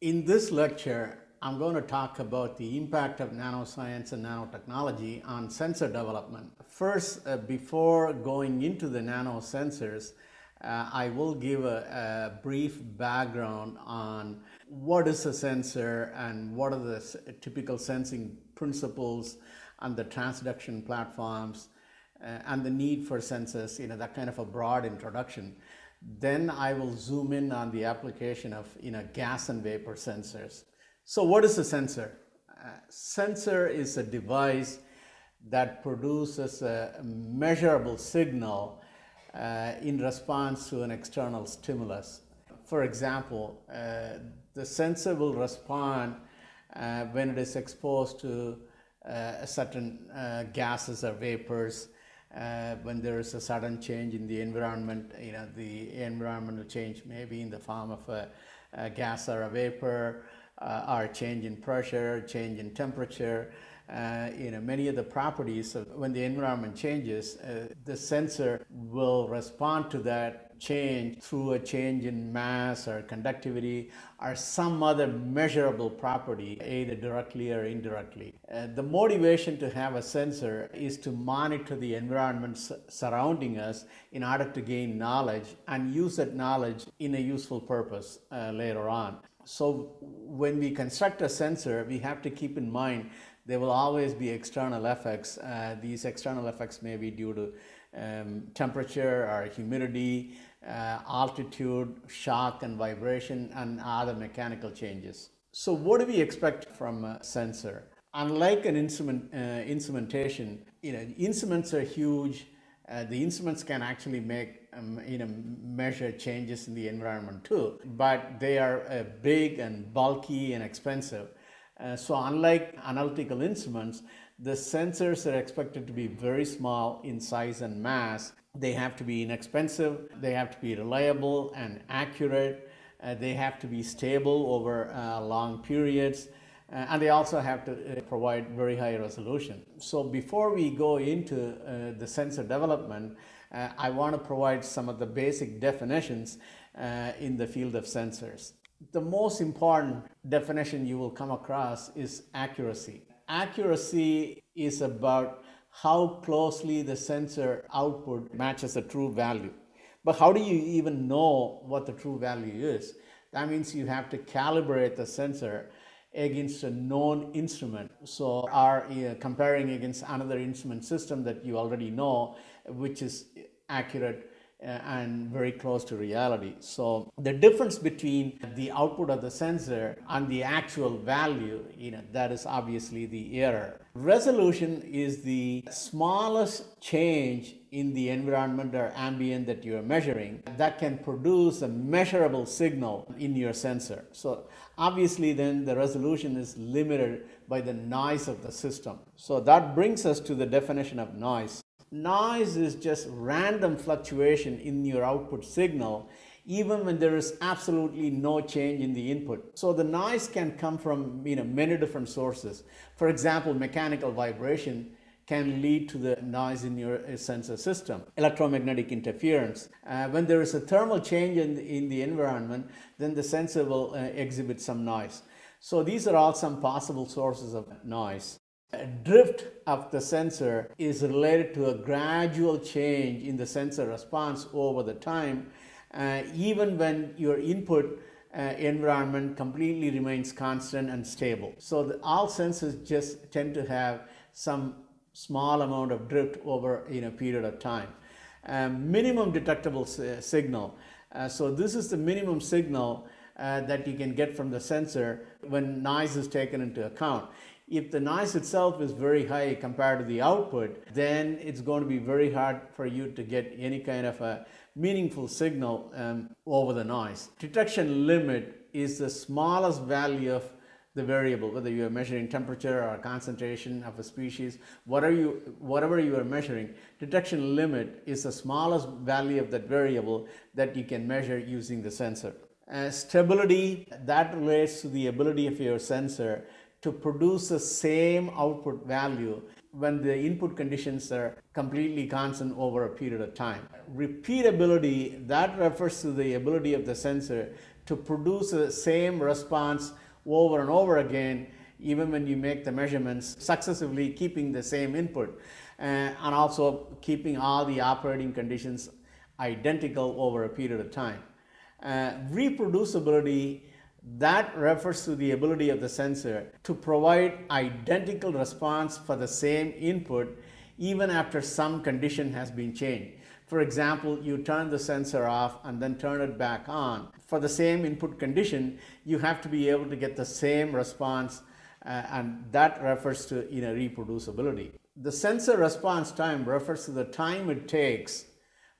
In this lecture, I'm going to talk about the impact of nanoscience and nanotechnology on sensor development. First, uh, before going into the nanosensors, uh, I will give a, a, brief background on what is a sensor and what are the typical sensing principles and the transduction platforms uh, and the need for sensors, you know, that kind of a broad introduction. Then I will zoom in on the application of, you know, gas and vapor sensors. So what is a sensor? Uh, sensor is a device that produces a measurable signal uh, in response to an external stimulus. For example, uh, the sensor will respond uh, when it is exposed to uh, certain uh, gases or vapors. When there is a sudden change in the environment, you know, the environmental change may be in the form of a, a gas or a vapor, uh, or change in pressure, change in temperature, uh, you know, many of the properties of when the environment changes, uh, the sensor will respond to that change through a change in mass or conductivity or some other measurable property, either directly or indirectly. Uh, the motivation to have a sensor is to monitor the environment surrounding us in order to gain knowledge and use that knowledge in a useful purpose uh, later on. So when we construct a sensor, we have to keep in mind there will always be external effects. Uh, these external effects may be due to um, temperature or humidity, uh, altitude, shock and vibration, and other mechanical changes. So what do we expect from a sensor? Unlike an instrument, uh, instrumentation, you know, instruments are huge. Uh, the instruments can actually make um, you know, measure changes in the environment too, but they are uh, big and bulky and expensive. Uh, so unlike analytical instruments, the sensors are expected to be very small in size and mass. They have to be inexpensive, they have to be reliable and accurate, uh, they have to be stable over uh, long periods, uh, and they also have to uh, provide very high resolution. So before we go into uh, the sensor development, uh, I want to provide some of the basic definitions in the field of sensors. The most important definition you will come across is accuracy. Accuracy is about how closely the sensor output matches a true value. But how do you even know what the true value is? That means you have to calibrate the sensor against a known instrument. So are uh, comparing against another instrument system that you already know, which is accurate and very close to reality. So the difference between the output of the sensor and the actual value, you know, that is obviously the error. Resolution is the smallest change in the environment or ambient that you are measuring that can produce a measurable signal in your sensor. So obviously then the resolution is limited by the noise of the system. So that brings us to the definition of noise. Noise is just random fluctuation in your output signal even when there is absolutely no change in the input. So the noise can come from you know, many different sources. For example, mechanical vibration can lead to the noise in your uh, sensor system. Electromagnetic interference. Uh, when there is a thermal change in the, in the environment, then the sensor will uh, exhibit some noise. So these are all some possible sources of noise. Drift of the sensor is related to a gradual change in the sensor response over the time, uh, even when your input uh, environment completely remains constant and stable. So the, all sensors just tend to have some small amount of drift over in a period of time. Um, minimum detectable signal. Uh, so this is the minimum signal uh, that you can get from the sensor when noise is taken into account. If the noise itself is very high compared to the output, then it's going to be very hard for you to get any kind of a meaningful signal um, over the noise. Detection limit is the smallest value of the variable, whether you are measuring temperature or concentration of a species, whatever you, whatever you are measuring, detection limit is the smallest value of that variable that you can measure using the sensor. Uh, stability, that relates to the ability of your sensor to produce the same output value when the input conditions are completely constant over a period of time. Repeatability, that refers to the ability of the sensor to produce the same response over and over again, even when you make the measurements successively, keeping the same input uh, and also keeping all the operating conditions identical over a period of time. Uh, reproducibility that refers to the ability of the sensor to provide identical response for the same input even after some condition has been changed. For example, you turn the sensor off and then turn it back on. For the same input condition, you have to be able to get the same response uh, and that refers to you know, reproducibility. The sensor response time refers to the time it takes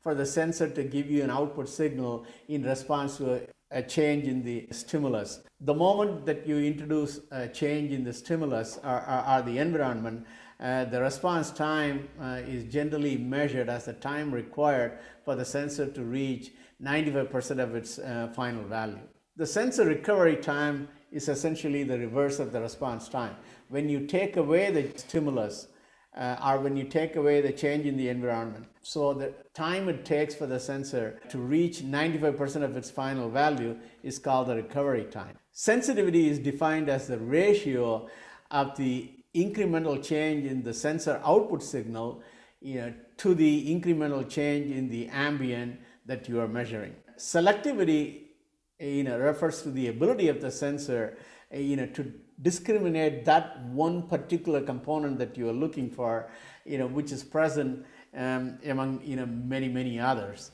for the sensor to give you an output signal in response to a, change in the stimulus. The moment that you introduce a change in the stimulus or, or, or the environment, uh, the response time uh, is generally measured as the time required for the sensor to reach 95% of its uh, final value. The sensor recovery time is essentially the reverse of the response time. When you take away the stimulus, uh, or when you take away the change in the environment. So the time it takes for the sensor to reach 95% of its final value is called the recovery time. Sensitivity is defined as the ratio of the incremental change in the sensor output signal you know, to the incremental change in the ambient that you are measuring. Selectivity you know, refers to the ability of the sensor you know, to discriminate that one particular component that you are looking for, you know, which is present um, among you know many many others.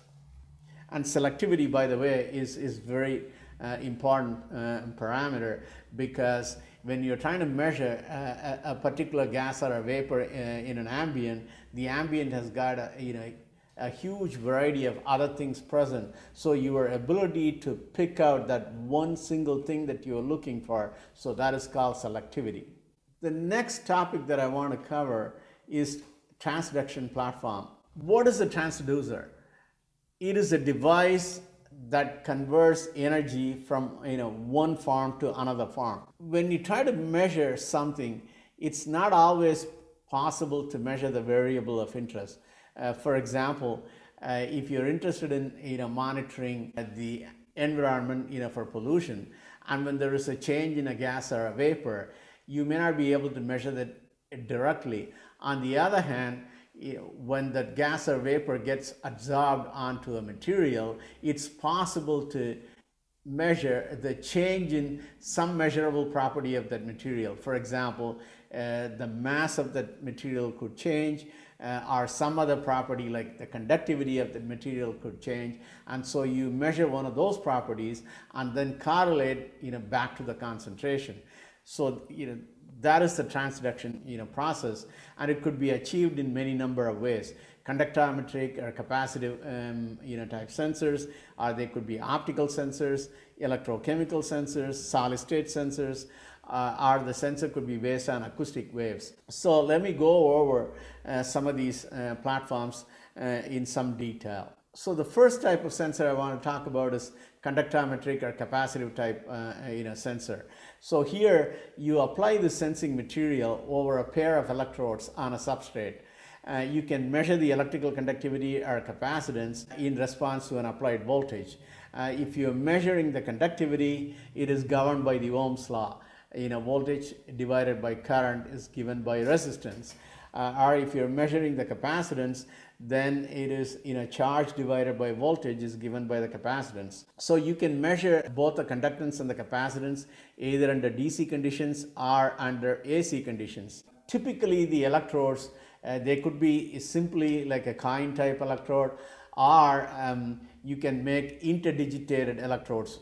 And selectivity, by the way, is is very uh, important uh, parameter because when you're trying to measure a, a particular gas or a vapor uh, in an ambient, the ambient has got a, you know a huge variety of other things present. So your ability to pick out that one single thing that you're looking for, so that is called selectivity. The next topic that I want to cover is transduction platform. What is a transducer? It is a device that converts energy from you know one form to another form. When you try to measure something, it's not always possible to measure the variable of interest. Uh, for example, uh, if you're interested in you know monitoring the environment you know for pollution, and when there is a change in a gas or a vapor, you may not be able to measure that directly. On the other hand, when that gas or vapor gets absorbed onto a material, it's possible to measure the change in some measurable property of that material. For example, uh, the mass of that material could change, uh, or some other property like the conductivity of the material could change. And so you measure one of those properties and then correlate you know, back to the concentration. So you know, that is the transduction you know, process and it could be achieved in many number of ways. Conductometric or capacitive um, you know, type sensors, or they could be optical sensors, electrochemical sensors, solid state sensors, uh, or the sensor could be based on acoustic waves. So let me go over uh, some of these uh, platforms uh, in some detail. So the first type of sensor I want to talk about is conductometric or capacitive type uh, you know, sensor. So here you apply the sensing material over a pair of electrodes on a substrate. Uh, you can measure the electrical conductivity or capacitance in response to an applied voltage. Uh, if you're measuring the conductivity, it is governed by the Ohm's law you know, voltage divided by current is given by resistance. Uh, or if you're measuring the capacitance, then it is you know charge divided by voltage is given by the capacitance. So you can measure both the conductance and the capacitance either under DC conditions or under AC conditions. Typically the electrodes, uh, they could be simply like a coin type electrode or um, you can make interdigitated electrodes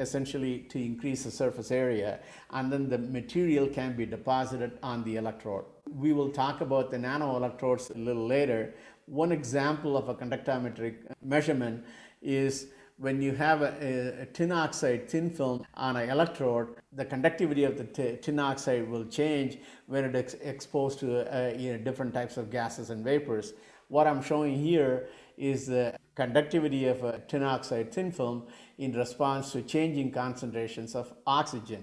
essentially to increase the surface area and then the material can be deposited on the electrode. We will talk about the nano electrodes a little later. One example of a conductometric measurement is when you have a, a, tin oxide thin film on an electrode, the conductivity of the tin oxide will change when it is exposed to uh, you know, different types of gases and vapors. What I'm showing here is the conductivity of a tin oxide thin film in response to changing concentrations of oxygen.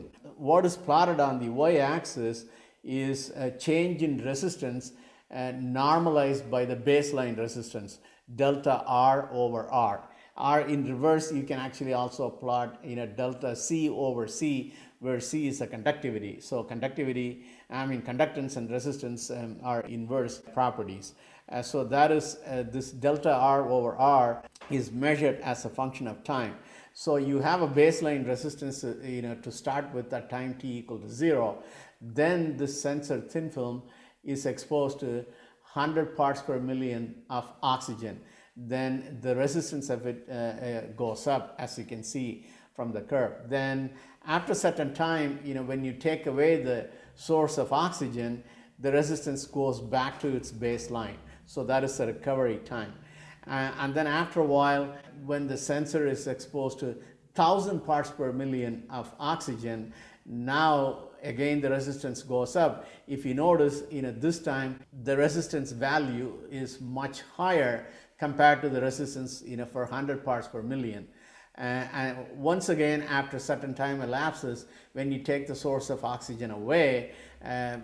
What is plotted on the y-axis is a change in resistance uh, normalized by the baseline resistance, delta R over R. R in reverse, you can actually also plot you know delta C over C, where C is the conductivity. So conductivity, I mean conductance and resistance um, are inverse properties. Uh, so that is uh, this delta R over R is measured as a function of time. So you have a baseline resistance, uh, you know, to start with at time t equal to zero. Then this sensor thin film is exposed to 100 parts per million of oxygen. Then the resistance of it uh, uh, goes up, as you can see from the curve. Then after a certain time, you know, when you take away the source of oxygen, the resistance goes back to its baseline. So that is the recovery time. Uh, and then after a while, when the sensor is exposed to 1000 parts per million of oxygen, now again the resistance goes up. If you notice, you know, this time the resistance value is much higher compared to the resistance, you know, for 100 parts per million. Uh, and once again, after a certain time elapses, when you take the source of oxygen away, uh,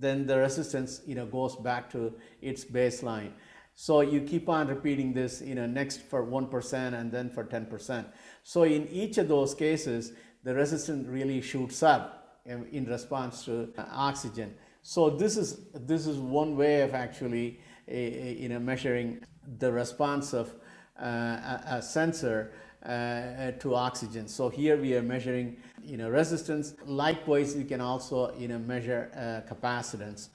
then the resistance, you know, goes back to its baseline. So you keep on repeating this, you know, next for 1% and then for 10%. So in each of those cases, the resistance really shoots up in, response to oxygen. So this is, this is one way of actually, uh, you know, measuring the response of uh, a, a, sensor uh, to oxygen. So here we are measuring, you know, resistance. Likewise, you can also, you know, measure uh, capacitance.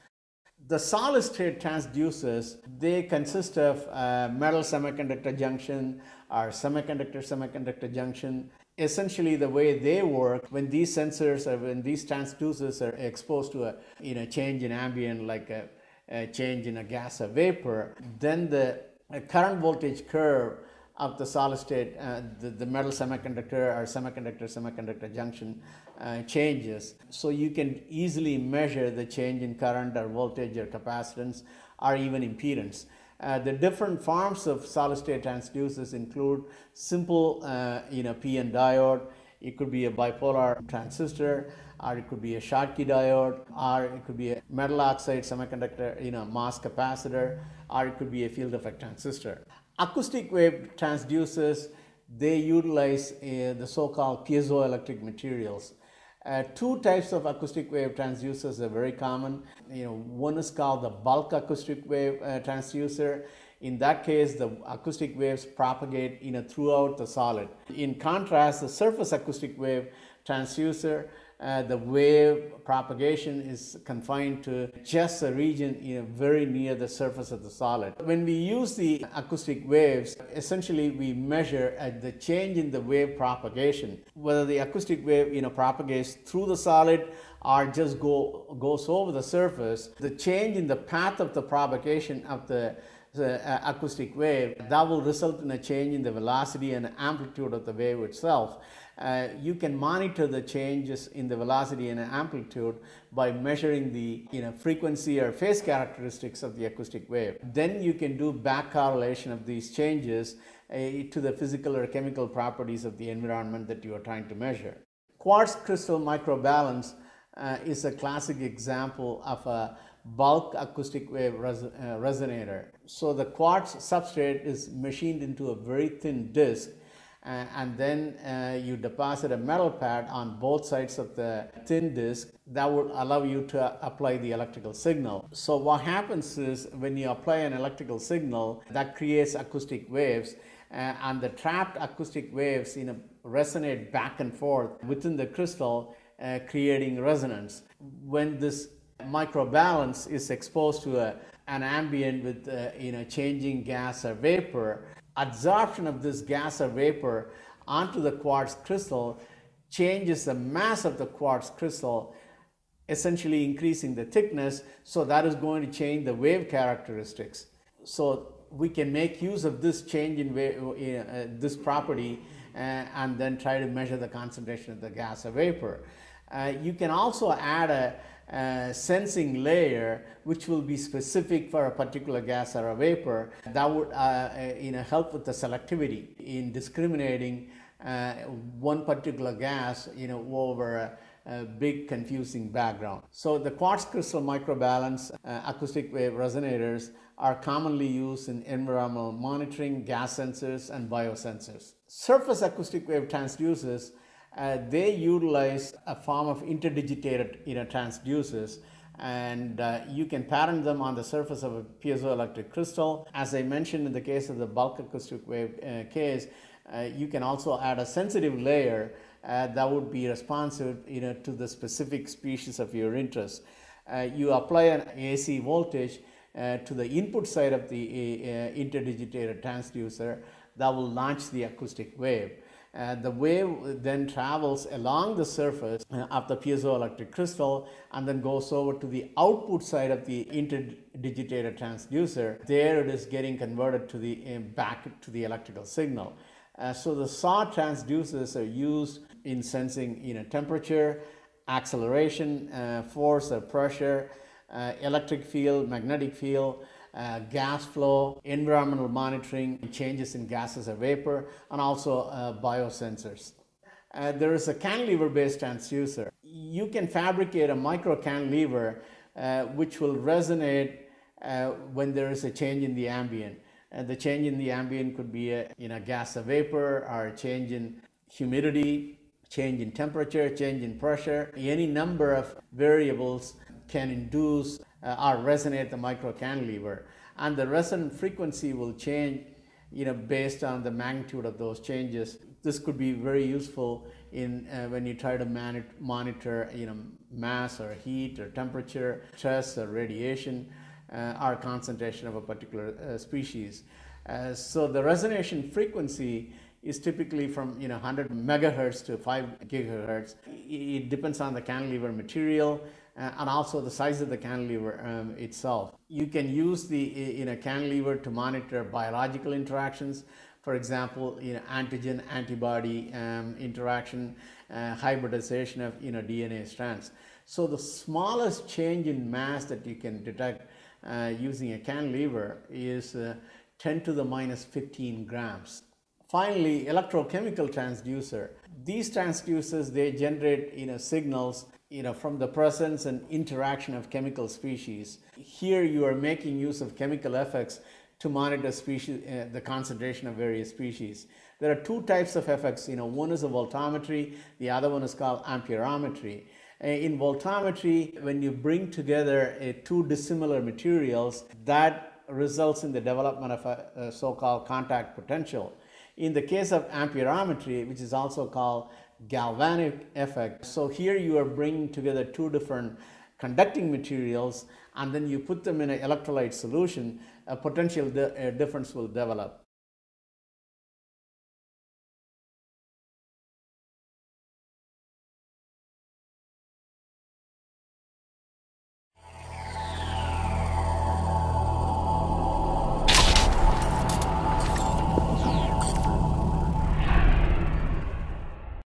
The solid state transducers, they consist of uh, metal semiconductor junction or semiconductor semiconductor junction. Essentially the way they work, when these sensors or when these transducers are exposed to a you know, change in ambient like a, a change in a gas or vapor, then the current voltage curve of the solid state, uh, the, the metal semiconductor or semiconductor semiconductor junction uh, changes. So you can easily measure the change in current or voltage or capacitance or even impedance. Uh, the different forms of solid state transducers include simple uh, you know, PN diode, it could be a bipolar transistor, or it could be a Schottky diode, or it could be a metal oxide semiconductor, you know, MOS capacitor, or it could be a field effect transistor. Acoustic wave transducers, they utilize uh, the so-called piezoelectric materials. Uh, two types of acoustic wave transducers are very common. You know, one is called the bulk acoustic wave uh, transducer. In that case, the acoustic waves propagate you know, throughout the solid. In contrast, the surface acoustic wave transducer uh, the wave propagation is confined to just a region you know, very near the surface of the solid. When we use the acoustic waves, essentially we measure uh, the change in the wave propagation, whether the acoustic wave you know, propagates through the solid or just go, goes over the surface. The change in the path of the propagation of the the uh, acoustic wave, that will result in a change in the velocity and amplitude of the wave itself uh, you can monitor the changes in the velocity and amplitude by measuring the you know, frequency or phase characteristics of the acoustic wave. Then you can do back correlation of these changes uh, to the physical or chemical properties of the environment that you are trying to measure. Quartz crystal microbalance uh, is a classic example of a bulk acoustic wave res uh, resonator. So the quartz substrate is machined into a very thin disc uh, and then uh, you deposit a metal pad on both sides of the thin disc that would allow you to apply the electrical signal. So what happens is when you apply an electrical signal that creates acoustic waves uh, and the trapped acoustic waves you know, resonate back and forth within the crystal uh, creating resonance. When this microbalance is exposed to a, an ambient with uh, you know, changing gas or vapor, absorption of this gas or vapor onto the quartz crystal changes the mass of the quartz crystal, essentially increasing the thickness. So that is going to change the wave characteristics. So we can make use of this change in wave, uh, this property uh, and then try to measure the concentration of the gas or vapor. Uh, you can also add a, uh, sensing layer which will be specific for a particular gas or a vapor that would uh, uh, you know, help with the selectivity in discriminating uh, one particular gas you know, over a big confusing background. So the quartz crystal microbalance uh, acoustic wave resonators are commonly used in environmental monitoring, gas sensors, and biosensors. Surface acoustic wave transducers, uh, they utilize a form of interdigitated you know, transducers and uh, you can pattern them on the surface of a piezoelectric crystal. As I mentioned in the case of the bulk acoustic wave uh, case, uh, you can also add a sensitive layer uh, that would be responsive you know, to the specific species of your interest. Uh, you apply an AC voltage to the input side of the interdigitated transducer that will launch the acoustic wave. Uh, the wave then travels along the surface uh, of the piezoelectric crystal and then goes over to the output side of the interdigitated transducer. There it is getting converted to the uh, back to the electrical signal. Uh, so the SAW transducers are used in sensing you know, temperature, acceleration, uh, force or pressure, electric field, magnetic field, uh, gas flow, environmental monitoring, changes in gases or vapor, and also uh, biosensors. Uh, there is a cantilever based transducer. You can fabricate a micro cantilever uh, which will resonate uh, when there is a change in the ambient. Uh, the change in the ambient could be in a you know, gas or vapor, or a change in humidity, change in temperature, change in pressure. Any number of variables can induce uh, or resonate the micro cantilever. And the resonant frequency will change you know based on the magnitude of those changes. This could be very useful in uh, when you try to monitor you know mass or heat or temperature stress or radiation uh, or concentration of a particular uh, species. Uh, so the resonation frequency is typically from you know 100 megahertz to 5 gigahertz. It depends on the cantilever material and also the size of the cantilever um, itself. You can use the in a cantilever to monitor biological interactions. For example, you know, antigen antibody um, interaction, uh, hybridization of you know DNA strands. So the smallest change in mass that you can detect uh, using a cantilever is uh, 10 to the minus 15 grams. Finally, electrochemical transducer. These transducers, they generate you know, signals you know, from the presence and interaction of chemical species. Here you are making use of chemical effects to monitor species, uh, the concentration of various species. There are two types of effects. You know, one is a voltammetry, the other one is called amperometry. Uh, in voltammetry, when you bring together uh, two dissimilar materials, that results in the development of a, a so-called contact potential. In the case of amperometry, which is also called galvanic effect, so here you are bringing together two different conducting materials and then you put them in an electrolyte solution, a potential di difference will develop.